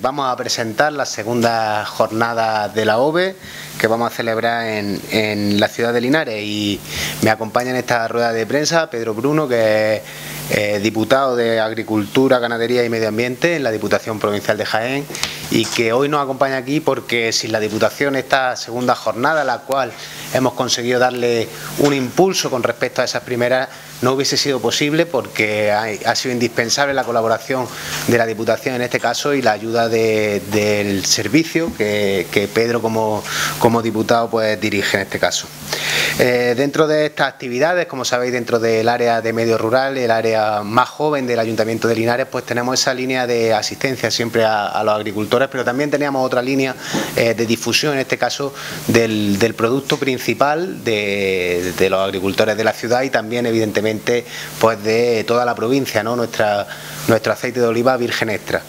vamos a presentar la segunda jornada de la OVE que vamos a celebrar en, la ciudad de Linares. Y me acompaña en esta rueda de prensa Pedro Bruno, que es eh, diputado de Agricultura, Ganadería y Medio Ambiente en la Diputación Provincial de Jaén y que hoy nos acompaña aquí porque sin la Diputación esta segunda jornada, la cual hemos conseguido darle un impulso con respecto a esas primeras, no hubiese sido posible porque ha, sido indispensable la colaboración de la Diputación en este caso y la ayuda del servicio que, Pedro como, diputado pues dirige en este caso. Eh, dentro de estas actividades, como sabéis, dentro del área de medio rural, el área más joven del Ayuntamiento de Linares, pues tenemos esa línea de asistencia siempre a, los agricultores, pero también teníamos otra línea eh, de difusión, en este caso, del, del producto principal principal de, los agricultores de la ciudad y también evidentemente pues de toda la provincia, ¿no? Nuestra, nuestro aceite de oliva virgen extra.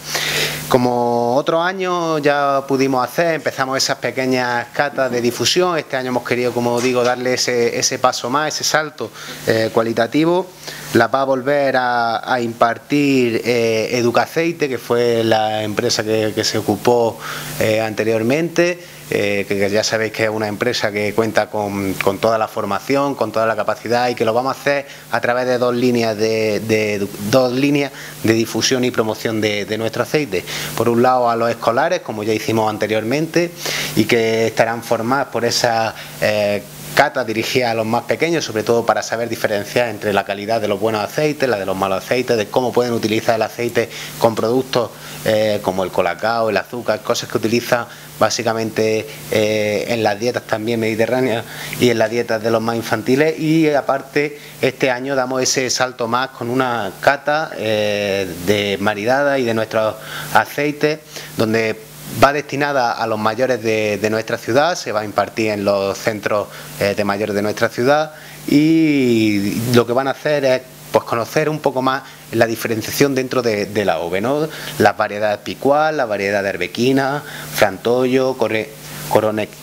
Como otros años ya pudimos hacer, empezamos esas pequeñas catas de difusión, este año hemos querido, como digo, darle ese, paso más, ese salto eh, cualitativo. La va a volver a, impartir eh, Educaceite, que fue la empresa que, se ocupó eh, anteriormente. Eh, que ya sabéis que es una empresa que cuenta con, toda la formación, con toda la capacidad y que lo vamos a hacer a través de dos líneas de, dos líneas de difusión y promoción de, nuestro aceite. Por un lado a los escolares, como ya hicimos anteriormente, y que estarán formadas por esa eh, cata dirigida a los más pequeños, sobre todo para saber diferenciar entre la calidad de los buenos aceites, la de los malos aceites, de cómo pueden utilizar el aceite con productos eh, como el colacao, el azúcar, cosas que utilizan básicamente eh, en las dietas también mediterráneas y en las dietas de los más infantiles. Y aparte este año damos ese salto más con una cata eh, de maridada y de nuestros aceites donde va destinada a los mayores de, nuestra ciudad, se va a impartir en los centros eh, de mayores de nuestra ciudad y lo que van a hacer es pues conocer un poco más la diferenciación dentro de, la ove, ¿no? Las variedades picual, la variedad de arbequina, frantollo,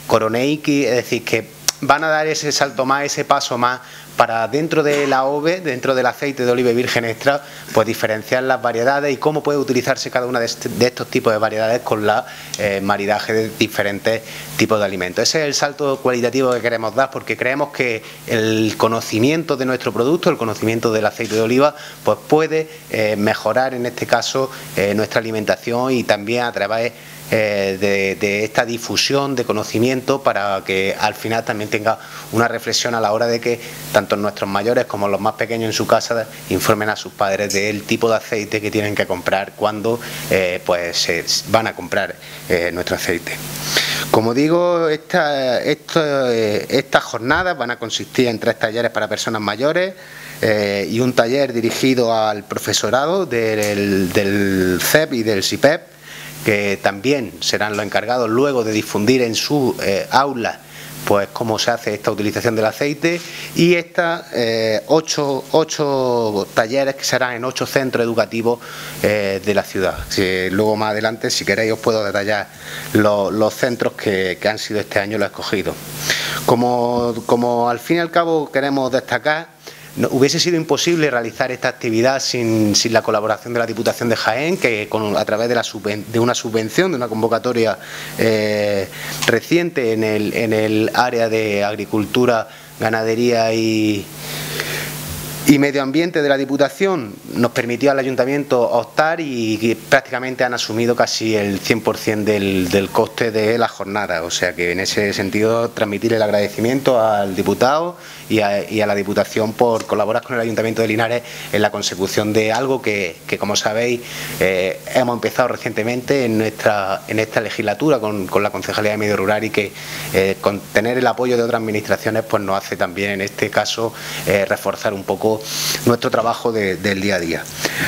coroneiki, es decir, que van a dar ese salto más, ese paso más para dentro de la ove, dentro del aceite de oliva virgen extra, pues diferenciar las variedades y cómo puede utilizarse cada una de, este, estos tipos de variedades con la eh, maridaje de diferentes tipos de alimentos. Ese es el salto cualitativo que queremos dar porque creemos que el conocimiento de nuestro producto, el conocimiento del aceite de oliva, pues puede eh, mejorar en este caso eh, nuestra alimentación y también a través eh, de, esta difusión de conocimiento para que al final también tenga una reflexión a la hora de que tanto nuestros mayores como los más pequeños en su casa informen a sus padres del tipo de aceite que tienen que comprar cuando eh, pues se van a comprar eh, nuestro aceite. Como digo, esta, estas jornadas van a consistir en tres talleres para personas mayores, y un taller dirigido al profesorado del, del CEP y del CIPEP que también serán los encargados luego de difundir en su eh, aula pues cómo se hace esta utilización del aceite y estas eh, ocho, talleres que serán en ocho centros educativos eh, de la ciudad. luego más adelante, si queréis, os puedo detallar los, centros que, han sido este año los escogidos. Como, como al fin y al cabo queremos destacar hubiese sido imposible realizar esta actividad sin, la colaboración de la Diputación de Jaén, que a través de, la una subvención, de una convocatoria eh, reciente en el área de agricultura, ganadería y, y Medio Ambiente de la Diputación nos permitió al Ayuntamiento optar y, prácticamente han asumido casi el 100% del, del coste de la jornada. O sea que en ese sentido transmitir el agradecimiento al diputado y a, la Diputación por colaborar con el Ayuntamiento de Linares en la consecución de algo que, como sabéis, eh, hemos empezado recientemente en, nuestra, en esta legislatura con, la Concejalía de Medio Rural y que eh, con tener el apoyo de otras administraciones pues nos hace también en este caso eh, reforzar un poco nuestro trabajo del día a día.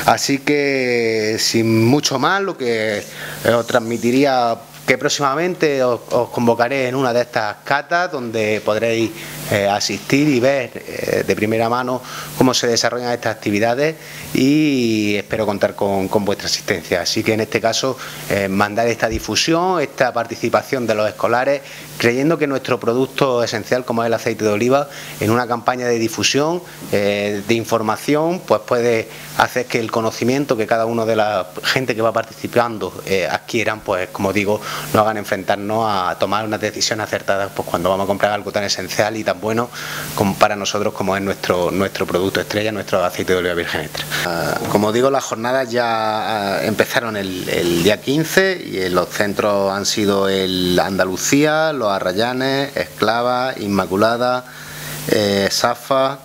Así que sin mucho más, lo que os transmitiría que próximamente os, convocaré en una de estas catas donde podréis eh, asistir y ver eh, de primera mano cómo se desarrollan estas actividades y espero contar con, vuestra asistencia. Así que en este caso eh, mandar esta difusión, esta participación de los escolares creyendo que nuestro producto esencial, como es el aceite de oliva, en una campaña de difusión, de información, pues puede hacer que el conocimiento que cada uno de la gente que va participando eh, adquieran, pues como digo, nos hagan enfrentarnos a tomar unas decisiones acertadas pues cuando vamos a comprar algo tan esencial y tan bueno como para nosotros como es nuestro, nuestro producto estrella, nuestro aceite de oliva virgen extra. Ah, como digo, las jornadas ya ah, empezaron el, el día 15 y los centros han sido el Andalucía, los Arrayanes, Esclava, Inmaculada, eh, Safa,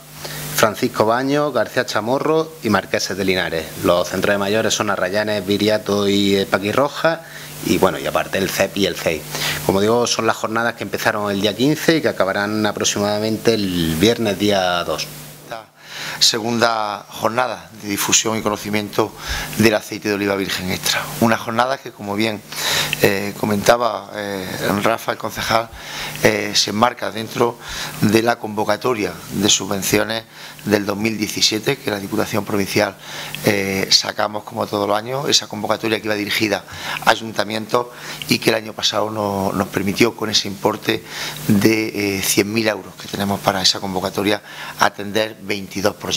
Francisco Baño, García Chamorro y Marqueses de Linares. Los centros de mayores son Arrayanes, Viriato y eh, Paquirroja y bueno, y aparte el CEP y el CEI. Como digo, son las jornadas que empezaron el día 15 y que acabarán aproximadamente el viernes día 2 segunda jornada de difusión y conocimiento del aceite de oliva virgen extra. Una jornada que, como bien eh, comentaba eh, Rafa, el concejal, eh, se enmarca dentro de la convocatoria de subvenciones del 2017 que la Diputación Provincial sacamos como todos los años, esa convocatoria que iba dirigida a ayuntamientos y que el año pasado nos permitió con ese importe de 100.000 euros que tenemos para esa convocatoria atender 22 proyectos.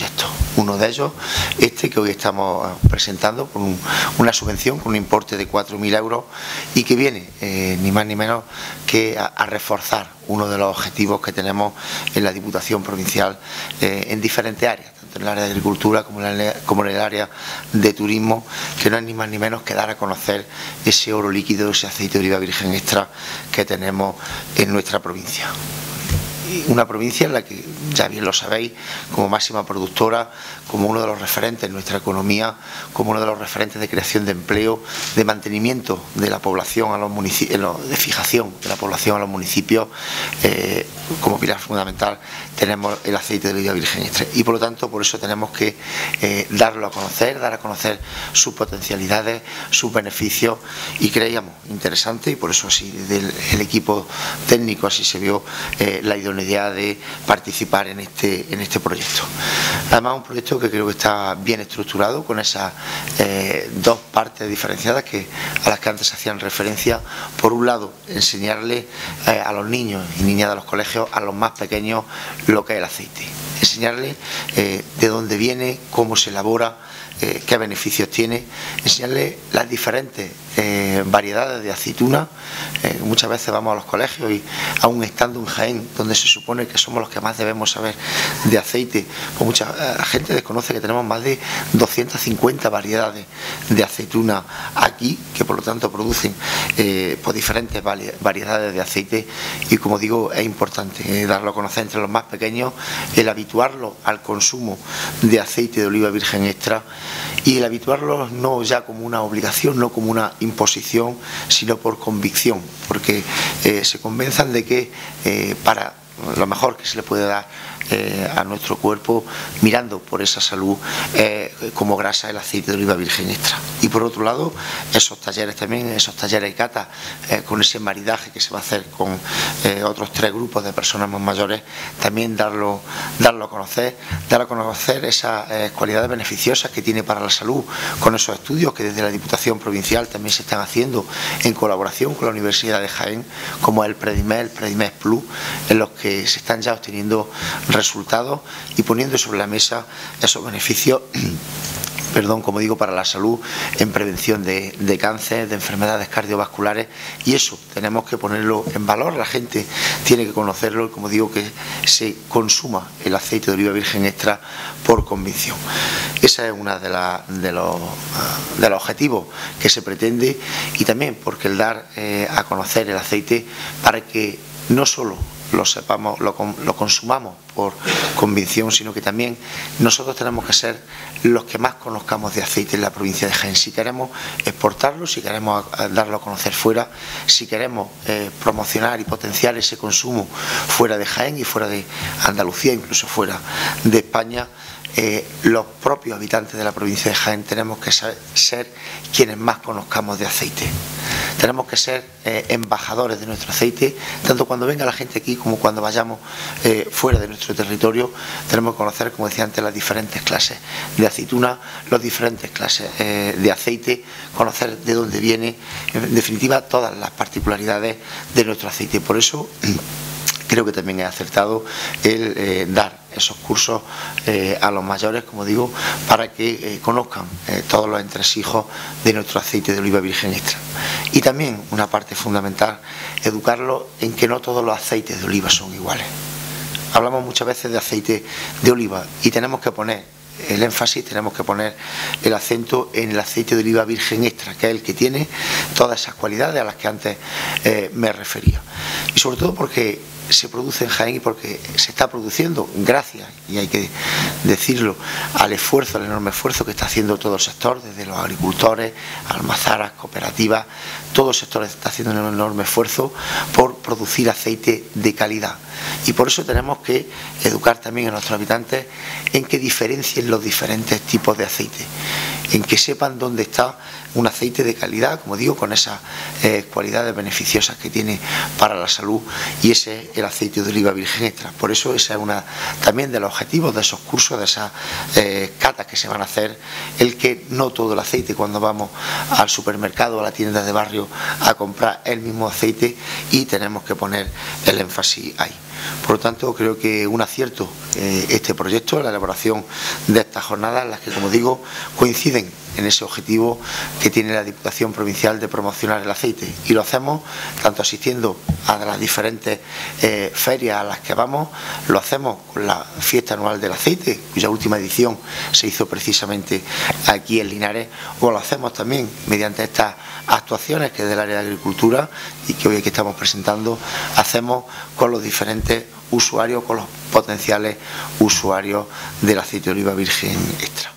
Uno de ellos, este que hoy estamos presentando, con una subvención con un importe de 4.000 euros y que viene eh, ni más ni menos que a, reforzar uno de los objetivos que tenemos en la Diputación Provincial eh, en diferentes áreas, tanto en el área de agricultura como en, el, como en el área de turismo, que no es ni más ni menos que dar a conocer ese oro líquido, ese aceite de oliva virgen extra que tenemos en nuestra provincia una provincia en la que, ya bien lo sabéis, como máxima productora, como uno de los referentes en nuestra economía, como uno de los referentes de creación de empleo, de mantenimiento de la población a los municipios, de fijación de la población a los municipios, eh, como pilar fundamental tenemos el aceite de oliva virgen extra. Y por lo tanto, por eso tenemos que eh, darlo a conocer, dar a conocer sus potencialidades, sus beneficios y creíamos interesante y por eso así del el equipo técnico así se vio eh, la idoneidad de participar en este, en este proyecto. Además, un proyecto que creo que está bien estructurado con esas eh, dos partes diferenciadas que, a las que antes hacían referencia. Por un lado, enseñarle a los niños y niñas de los colegios, a los más pequeños, lo que es el aceite. Enseñarle eh, de dónde viene, cómo se elabora, eh, qué beneficios tiene, enseñarle las diferentes eh, variedades de aceituna. Eh, muchas veces vamos a los colegios y aún estando en Jaén, donde se supone que somos los que más debemos saber de aceite, pues mucha eh, gente desconoce que tenemos más de 250 variedades de aceituna aquí, que por lo tanto producen pues diferentes variedades de aceite y como digo, es importante darlo a conocer entre los más pequeños, el habituarlo al consumo de aceite de oliva virgen extra y el habituarlo no ya como una obligación, no como una imposición, sino por convicción, porque eh, se convenzan de que eh, para lo mejor que se le puede dar eh, a nuestro cuerpo mirando por esa salud como grasa el aceite de oliva virgen extra. Y por otro lado, esos talleres también, esos talleres de cata, eh, con ese maridaje que se va a hacer con otros tres grupos de personas más mayores, también darlo, darlo a conocer, dar a conocer esas cualidades beneficiosas que tiene para la salud con esos estudios que desde la Diputación Provincial también se están haciendo en colaboración con la Universidad de Jaén, como el Predimed, el Predimed Plus, en los que se están ya obteniendo resultados y poniendo sobre la mesa esos beneficios perdón, como digo, para la salud en prevención de, cáncer, de enfermedades cardiovasculares y eso tenemos que ponerlo en valor, la gente tiene que conocerlo y como digo que se consuma el aceite de oliva virgen extra por convicción. Ese es uno de, de, los, de los objetivos que se pretende y también porque el dar eh, a conocer el aceite para que no solo lo sepamos, lo, consumamos por convicción, sino que también nosotros tenemos que ser los que más conozcamos de aceite en la provincia de Jaén. Si queremos exportarlo, si queremos darlo a conocer fuera, si queremos eh, promocionar y potenciar ese consumo fuera de Jaén y fuera de Andalucía, incluso fuera de España, eh, los propios habitantes de la provincia de Jaén tenemos que ser quienes más conozcamos de aceite tenemos que ser eh, embajadores de nuestro aceite, tanto cuando venga la gente aquí como cuando vayamos eh, fuera de nuestro territorio, tenemos que conocer, como decía antes, las diferentes clases de aceituna, las diferentes clases de aceite, conocer de dónde viene, en definitiva, todas las particularidades de nuestro aceite. Por eso creo que también he acertado el eh, dar esos cursos eh, a los mayores, como digo, para que eh, conozcan todos los entresijos de nuestro aceite de oliva virgen extra. Y también una parte fundamental, educarlos en que no todos los aceites de oliva son iguales. Hablamos muchas veces de aceite de oliva y tenemos que poner el énfasis, tenemos que poner el acento en el aceite de oliva virgen extra, que es el que tiene todas esas cualidades a las que antes me refería. Y sobre todo porque se produce en Jaén y porque se está produciendo gracias, y hay que decirlo, al esfuerzo, al enorme esfuerzo que está haciendo todo el sector, desde los agricultores, almazaras, cooperativas, todo el sector está haciendo un enorme esfuerzo por producir aceite de calidad. Y por eso tenemos que educar también a nuestros habitantes en que diferencien los diferentes tipos de aceite, en que sepan dónde está un aceite de calidad, como digo, con esas eh, cualidades beneficiosas que tiene para la salud y ese es el aceite de oliva virgen extra. Por eso ese es una también de los objetivos de esos cursos, de esas eh, catas que se van a hacer, el que no todo el aceite cuando vamos al supermercado a la tienda de barrio a comprar el mismo aceite y tenemos que poner el énfasis ahí. Por lo tanto, creo que un acierto eh, este proyecto, la elaboración de estas jornadas, en las que, como digo, coinciden en ese objetivo que tiene la Diputación Provincial de promocionar el aceite. Y lo hacemos tanto asistiendo a las diferentes eh, ferias a las que vamos, lo hacemos con la fiesta anual del aceite, cuya última edición se hizo precisamente aquí en Linares, o lo hacemos también mediante estas actuaciones que del área de agricultura y que hoy aquí estamos presentando, hacemos con los diferentes usuarios, con los potenciales usuarios del aceite de oliva virgen extra.